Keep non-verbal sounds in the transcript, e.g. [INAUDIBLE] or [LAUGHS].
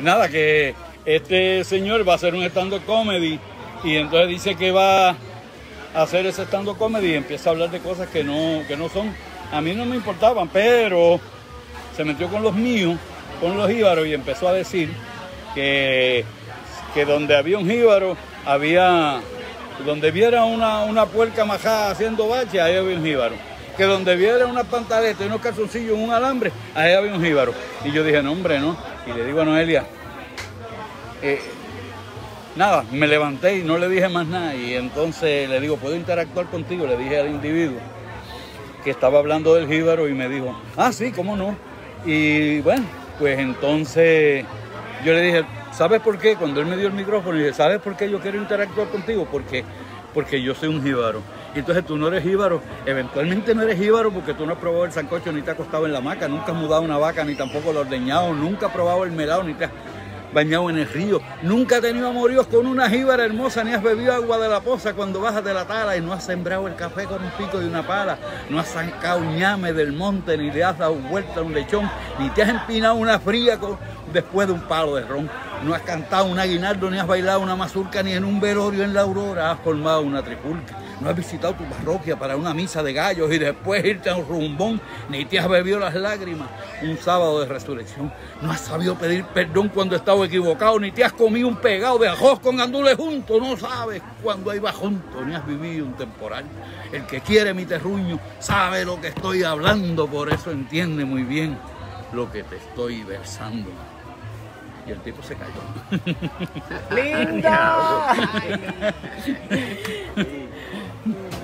nada, que este señor va a hacer un stand-up comedy y entonces dice que va a hacer ese stand-up comedy y empieza a hablar de cosas que no, que no son, a mí no me importaban, pero se metió con los míos, con los jíbaros y empezó a decir que, que donde había un jíbaro había, donde viera una, una puerca majada haciendo bache, ahí había un jíbaro. Que donde viera una pantaleta y unos calzoncillos un alambre, ahí había un jíbaro. Y yo dije, no hombre, no. Y le digo a Noelia, eh, nada, me levanté y no le dije más nada. Y entonces le digo, ¿puedo interactuar contigo? Le dije al individuo que estaba hablando del jíbaro y me dijo, ah, sí, cómo no. Y bueno, pues entonces yo le dije, ¿sabes por qué? Cuando él me dio el micrófono, y dije, ¿sabes por qué yo quiero interactuar contigo? Porque, porque yo soy un jíbaro. Entonces tú no eres jíbaro, eventualmente no eres jíbaro porque tú no has probado el sancocho ni te has acostado en la maca, nunca has mudado una vaca ni tampoco lo ordeñado, nunca has probado el melado ni te has bañado en el río, nunca has tenido amoríos con una jíbara hermosa ni has bebido agua de la poza cuando bajas de la tala y no has sembrado el café con un pico de una pala, no has zancado ñame del monte ni le has dado vuelta a un lechón, ni te has empinado una fría con, después de un palo de ron. No has cantado un aguinaldo, ni has bailado una mazurca, ni en un velorio en la aurora has formado una tripulca. No has visitado tu parroquia para una misa de gallos y después irte a un rumbón, ni te has bebido las lágrimas un sábado de resurrección. No has sabido pedir perdón cuando estado equivocado, ni te has comido un pegado de ajos con andules juntos. No sabes cuando iba junto, ni has vivido un temporal. El que quiere mi terruño sabe lo que estoy hablando, por eso entiende muy bien lo que te estoy versando. Y el tipo se cayó. [LAUGHS] ¡Linda! [LAUGHS]